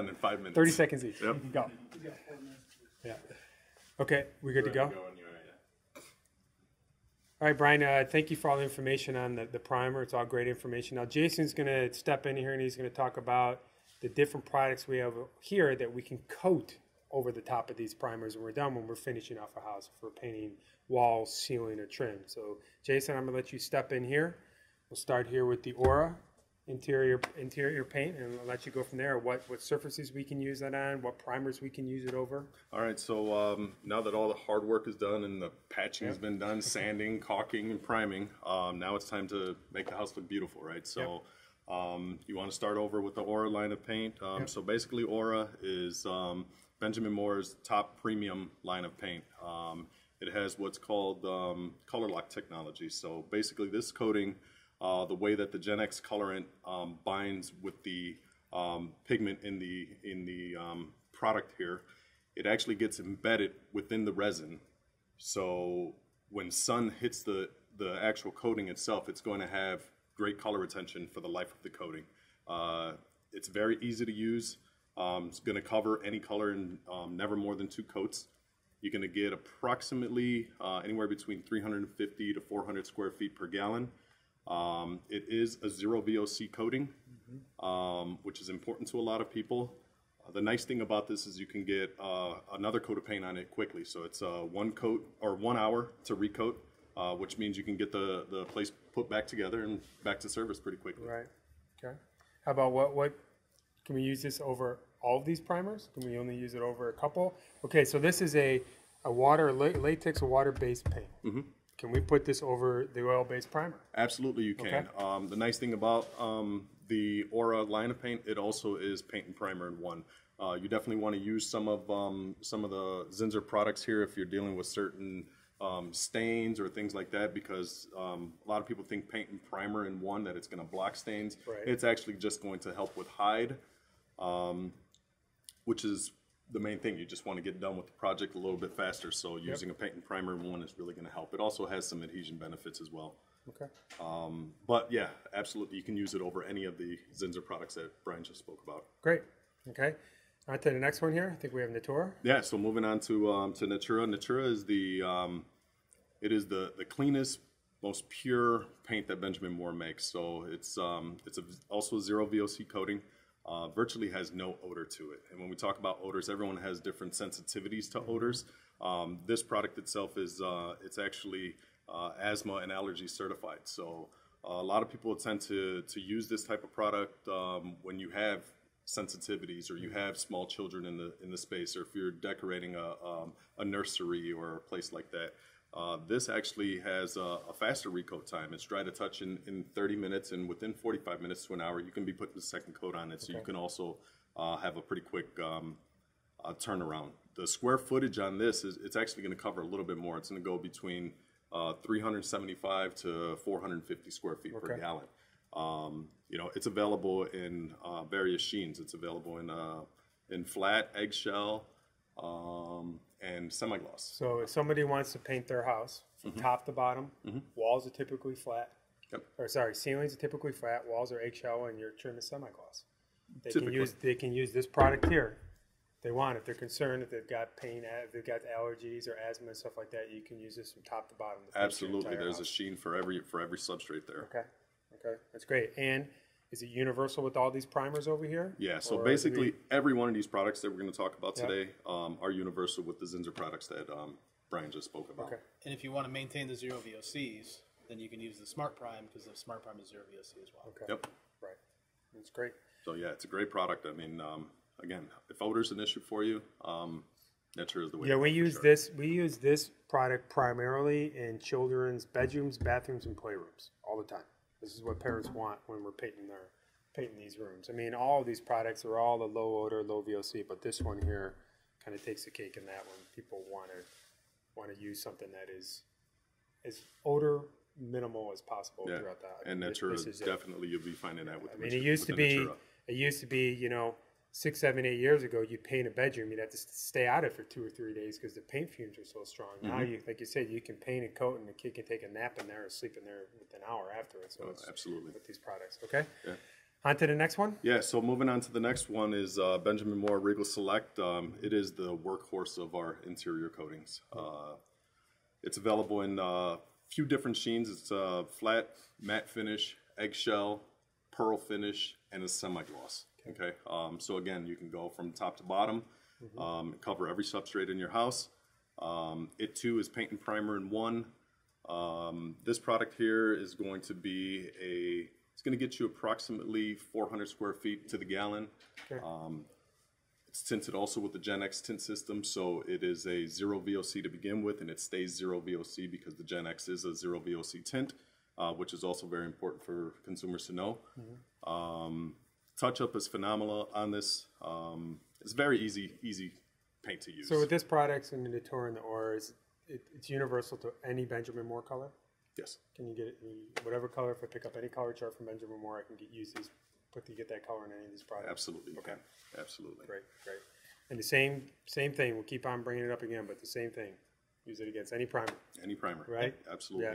done in five minutes. 30 seconds each. Yep. Go. Yeah. Okay, we good to go? All right, Brian, uh, thank you for all the information on the, the primer. It's all great information. Now, Jason's going to step in here and he's going to talk about the different products we have here that we can coat over the top of these primers when we're done when we're finishing off a house for painting walls, ceiling, or trim. So, Jason, I'm going to let you step in here. We'll start here with the Aura interior interior paint, and I'll let you go from there. What what surfaces we can use that on? What primers we can use it over? All right, so um, now that all the hard work is done and the patching has been done, sanding, caulking, and priming, um, now it's time to make the house look beautiful, right? So um, you want to start over with the Aura line of paint. Um, So basically, Aura is um, Benjamin Moore's top premium line of paint. Um, it has what's called um, color lock technology. So basically, this coating, uh, the way that the Gennex colorant um, binds with the um, pigment in the in the um, product here, it actually gets embedded within the resin. So when sun hits the the actual coating itself, it's going to have great color retention for the life of the coating. Uh, it's very easy to use. Um, it's going to cover any color in um, never more than two coats. You're going to get approximately uh, anywhere between 350 to 400 square feet per gallon. Um, it is a zero VOC coating, um, which is important to a lot of people. Uh, the nice thing about this is you can get uh, another coat of paint on it quickly. So it's uh, one coat or one hour to recoat, uh, which means you can get the, the place put back together and back to service pretty quickly. Right. Okay. How about what what can we use this over all of these primers? Can we only use it over a couple? Okay, so this is a a water la- latex water based paint. Mm-hmm. Can we put this over the oil based primer? Absolutely, you can. Okay. Um, the nice thing about um, the Aura line of paint, it also is paint and primer in one. Uh, you definitely want to use some of um, some of the Zinsser products here if you're dealing with certain um, stains or things like that, because um, a lot of people think paint and primer in one that it's going to block stains. Right. It's actually just going to help with hide, um, which is the main thing. You just want to get done with the project a little bit faster. So using a paint and primer in one is really going to help. It also has some adhesion benefits as well. Okay. Um, but yeah, absolutely, you can use it over any of the Zinsser products that Brian just spoke about. Great. Okay. On to the next one here. I think we have Natura. Yeah, so moving on to um, to Natura. Natura is the um, it is the the cleanest, most pure paint that Benjamin Moore makes. So it's um, it's a, also zero VOC coating. Uh, virtually has no odor to it. And when we talk about odors, everyone has different sensitivities to odors. Um, this product itself is uh, it's actually uh, asthma and allergy certified. So uh, a lot of people tend to to use this type of product um, when you have sensitivities or you have small children in the in the space or if you're decorating a, um, a nursery or a place like that uh, this actually has a, a faster recoat time. It's dry to touch in, in 30 minutes and within 45 minutes to an hour you can be putting the second coat on it so you can also uh, have a pretty quick um, uh, turnaround. The square footage on this is it's actually going to cover a little bit more. It's going to go between uh, 375 to 450 square feet per gallon. Um, you know, it's available in uh, various sheens. It's available in uh, in flat, eggshell, um, and semi-gloss. So if somebody wants to paint their house from top to bottom, mm-hmm. walls are typically flat. Yep. Or sorry, ceilings are typically flat, walls are eggshell, and your trim is semi-gloss. They Typically. can use they can use this product here. if They want if they're concerned if they've got pain, if they've got allergies or asthma and stuff like that. You can use this from top to bottom. to your Absolutely, there's a sheen for every for every substrate there. okay, okay, that's great. And is it universal with all these primers over here? Yeah, so Or basically we- every one of these products that we're going to talk about Yeah. today um, are universal with the Zinsser products that um, Brian just spoke about. Okay. And if you want to maintain the zero VOCs, then you can use the Smart Prime because the Smart Prime is zero VOC as well. Okay. Yep. Right. That's great. So yeah, it's a great product. I mean, um, again, if odor's is an issue for you, um, Natura is the way. Yeah, to we use sure. this. We use this product primarily in children's bedrooms, bathrooms, and playrooms all the time. This is what parents want when we're painting their painting these rooms. I mean, all of these products are all a low odor, low VOC, but this one here kind of takes the cake in that one. People want to want to use something that is as odor minimal as possible Yeah, throughout that. and Natura this is it. definitely you'll be finding that with. I the mean, it used to be, Natura. it used to be, you know, six, seven, eight years ago, you'd paint a bedroom, you'd have to stay out of it for two or three days because the paint fumes are so strong. Now Mm-hmm. you, like you said, you can paint a coat, and the kid can take a nap in there or sleep in there with an hour afterwards. So Oh, it's absolutely. with these products, okay? Yeah. On to the next one. Yeah, so moving on to the next one is uh, Benjamin Moore Regal Select. Um, it is the workhorse of our interior coatings. Uh, it's available in a few different sheens. It's a flat, matte finish, eggshell, pearl finish, and a semi-gloss. Okay, um, so again, you can go from top to bottom, um, cover every substrate in your house. Um, it too is paint and primer in one. Um, this product here is going to be a, it's going to get you approximately 400 square feet to the gallon. Okay. It's tinted also with the Gennex tint system, so it is a zero VOC to begin with, and it stays zero VOC because the Gennex is a zero VOC tint, uh, which is also very important for consumers to know. Um, touch up is phenomenal on this. Um, it's very easy, easy paint to use. So with this product and the Natura and the is it, it's universal to any Benjamin Moore color. yes, Can you get it in whatever color? If I pick up any color chart from Benjamin Moore, I can get use these. Put the, get that color in any of these products. absolutely. Okay. Absolutely. Great, great. And the same same thing. We'll keep on bringing it up again, but the same thing. Use it against any primer, Any primer. right? Absolutely. Yeah.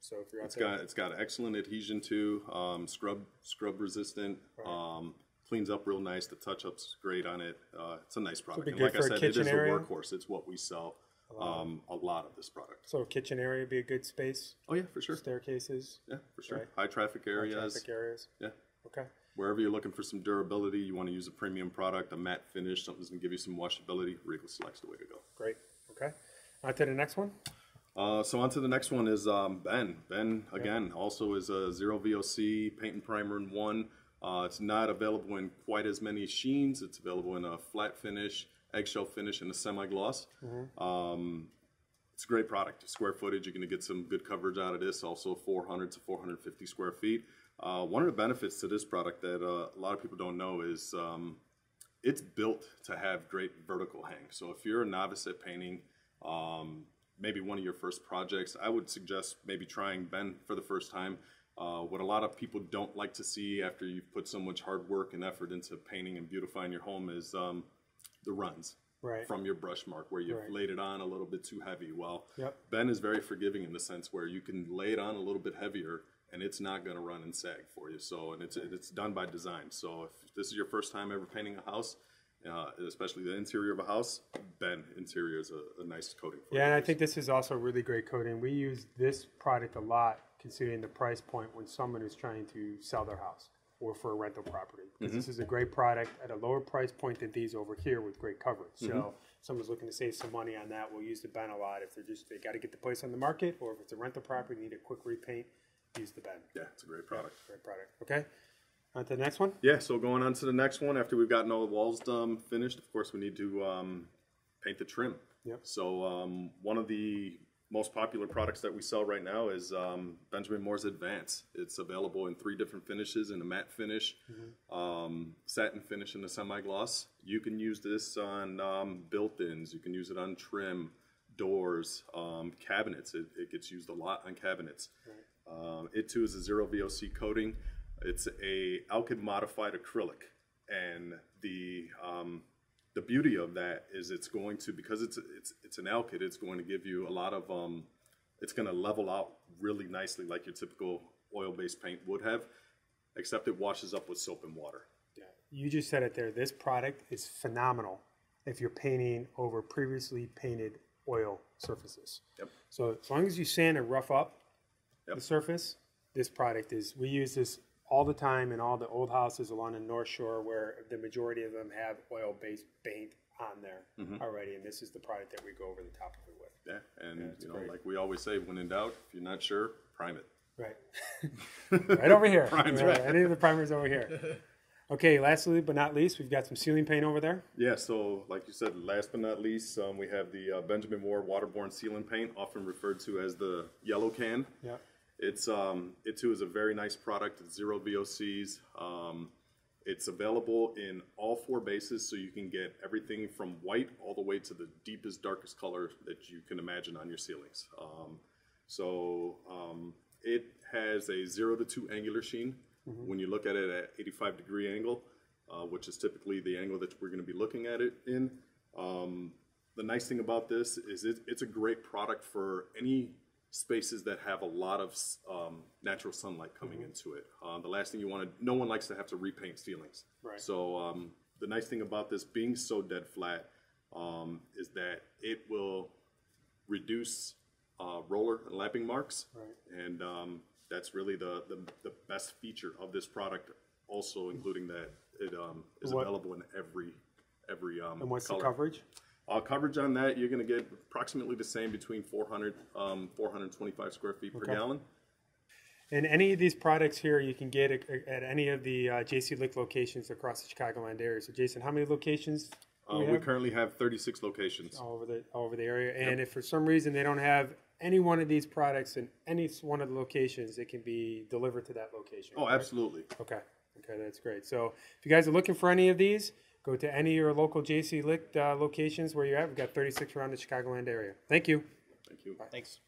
So if you're out It's there, got it's got excellent adhesion too, um, scrub scrub resistant, um, cleans up real nice. The touch up's great on it. Uh, it's a nice product. And like I said, it is area? a workhorse. It's what we sell um, a lot of this product. so kitchen area would be a good space. Oh yeah, for sure. Staircases, Yeah, for sure. Right. High traffic areas. High traffic areas. Yeah. Okay. Wherever you're looking for some durability, you want to use a premium product, a matte finish, something that's gonna give you some washability. Regal Select's the way to go. Great. Okay. On to the next one. Uh, so on to the next one is um, Ben. Ben again also is a zero VOC paint and primer in one. Uh, it's not available in quite as many sheens. It's available in a flat finish, eggshell finish, and a semi gloss. Um, it's a great product. Square footage, you're going to get some good coverage out of this. Also, 400 to 450 square feet. Uh, one of the benefits to this product that uh, a lot of people don't know is um, it's built to have great vertical hang. So if you're a novice at painting, um, maybe one of your first projects, I would suggest maybe trying Ben for the first time. Uh, what a lot of people don't like to see after you've put so much hard work and effort into painting and beautifying your home is um, the runs Right. from your brush mark where you've Right. laid it on a little bit too heavy. Well, Yep. Ben is very forgiving in the sense where you can lay it on a little bit heavier and it's not going to run and sag for you. So, and it's it's done by design. So, if this is your first time ever painting a house, uh, especially the interior of a house, Ben interior is a, a nice coating for Yeah, and. I think this is also really great coating. We use this product a lot considering the price point when someone is trying to sell their house or for a rental property. Because this is a great product at a lower price point than these over here with great coverage. So someone's looking to save some money on that, we'll use the Ben a lot. If they're just they got to get the place on the market, or if it's a rental property, need a quick repaint, use the Ben. yeah, it's a great product. Great product. Okay. On to the next one. Yeah, so going on to the next one, after we've gotten all the walls um, finished, of course, we need to um, paint the trim. Yep. So um, one of the most popular products that we sell right now is um, Benjamin Moore's Advance. It's available in three different finishes: in a matte finish, um, satin finish, and a semi-gloss. You can use this on um, built-ins. You can use it on trim, doors, um, cabinets. It, it gets used a lot on cabinets. Um, it too is a zero VOC coating. It's a alkyd modified acrylic, and the um, the beauty of that is it's going to because it's it's it's an alkyd. It's going to give you a lot of um, it's going to level out really nicely like your typical oil-based paint would have, except it washes up with soap and water. Yeah, you just said it there. This product is phenomenal if you're painting over previously painted oil surfaces. Yep. So as long as you sand and rough up Yep. the surface, this product is. We use this all the time in all the old houses along the North Shore, where the majority of them have oil-based paint on there Mm-hmm. already, and this is the product that we go over the top of it with. Yeah, and you know, great. like we always say, when in doubt, if you're not sure, prime it. Right. right over here. Prime's Right, Any of the primers over here. Okay, lastly but not least, we've got some ceiling paint over there. Yeah, so like you said, last but not least, um, we have the uh, Benjamin Moore waterborne ceiling paint, often referred to as the yellow can. Yeah. It's um, it too is a very nice product. It's zero VOCs. Um, it's available in all four bases, so you can get everything from white all the way to the deepest, darkest color that you can imagine on your ceilings. Um, so um, it has a zero to two angular sheen. When you look at it at 85 degree angle, uh, which is typically the angle that we're going to be looking at it in. Um, the nice thing about this is it, it's a great product for any spaces that have a lot of um, natural sunlight coming Mm-hmm. into it. Uh, the last thing you want to, no one likes to have to repaint ceilings. Right. So um, the nice thing about this being so dead flat um, is that it will reduce uh, roller and lapping marks. Right. And um, that's really the, the, the best feature of this product. Also, including that it um, is What- available in every every um, And what's color. the coverage? Uh, coverage on that, you're going to get approximately the same between 400, um, 425 square feet per Okay. gallon. And any of these products here you can get at, at any of the uh, JC Licht locations across the Chicagoland area. So, Jason, how many locations do Uh, we we currently have 36 locations. all over the all over the area? And if for some reason they don't have any one of these products in any one of the locations, it can be delivered to that location. Oh, correct? absolutely. Okay. Okay, that's great. So if you guys are looking for any of these, go to any of your local JC Licht uh, locations where you're at. We've got 36 around the Chicagoland area. Thank you. Thank you. Bye. Thanks.